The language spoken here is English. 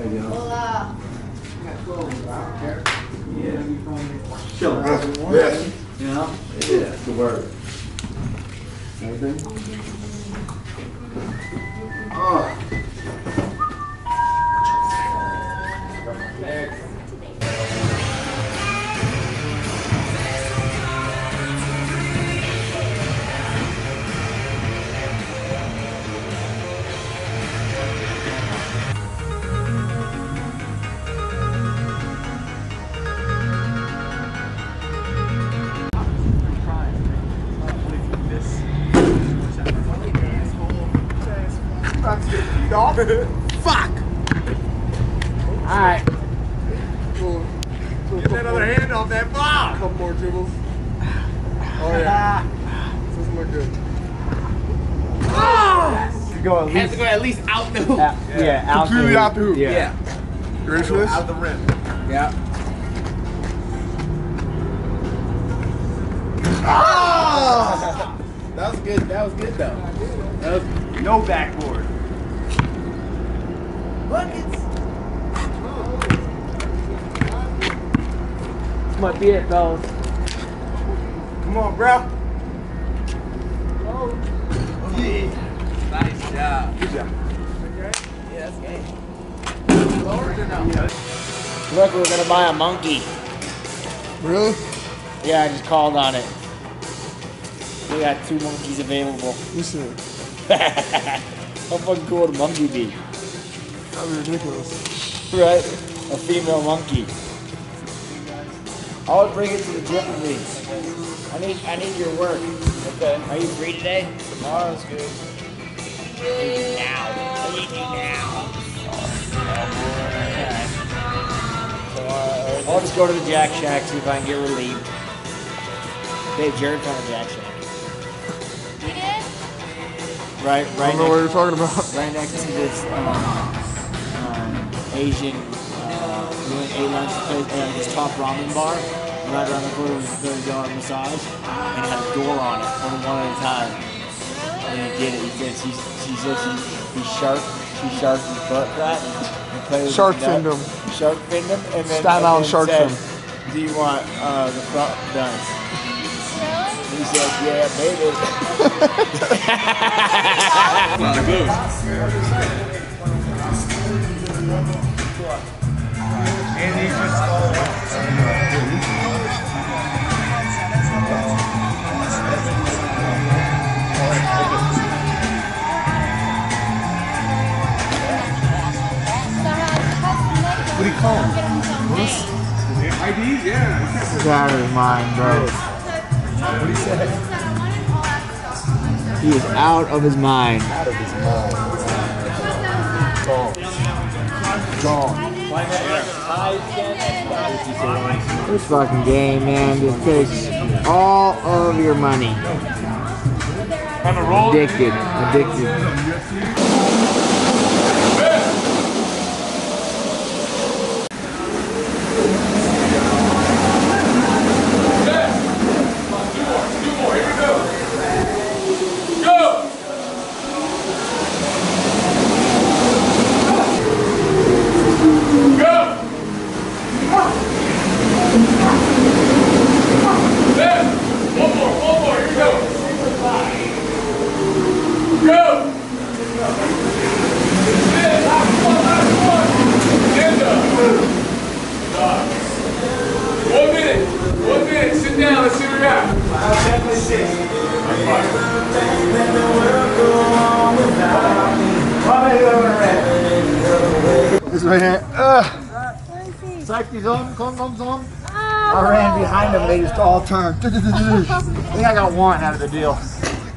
There you go. Hola. Chill. Yes. You know? Yeah, the word. Everything? Oh. oh. Fuck! Alright. Get that other hand off that ball! Couple more dribbles. Oh yeah. Ah. This doesn't look good. Ah. You go at Has to go at least out the hoop. out- yeah, out the hoop. out the hoop. Yeah. Yeah. You ready for this? Out the rim. Yeah. Oh! That was good. That was good though. That was No backboard. buckets. This might be it, fellas. Come on, bro. Nice job. Good job. Yeah, that's game. Lower or no? Look, we're gonna buy a monkey. Really? Yeah, I just called on it. We got two monkeys available. Listen, How fucking cool would a monkey be? that'd be ridiculous. Right? A female monkey. I would bring it to the gym with me. I need I need your work. Okay. Are you free today? Tomorrow's good. I need you now. I need you now. I'll just go to the Jack Shack, see if I can get relieved. Dave Jared found a Jack Shack. Did? Right, I don't know what you're talking about. right next to this um, um, Asian uh, went ate lunch place, uh, this top ramen bar. And right around the corner was a thirty dollar massage, and it had a door on it, only one at a time. And he did it. He said she, she said she he shark she sharked his butt crack. and played with Shark finned him. Shark finned him, and then Staten and Island then shark said, fin. Do you want uh, the front done? Really? He said, Yeah, baby. What do you call him? IDs, yeah. He's out of his bro. What do you say? He is out of his mind. This fucking game, man, just takes all of your money. Addicted, addicted. One minute. One minute. Sit down. Let's see what we got. This right here. Ugh. Safety's on, condoms on. Ah, I ran behind them, they just all turned. I think I got one out of the deal.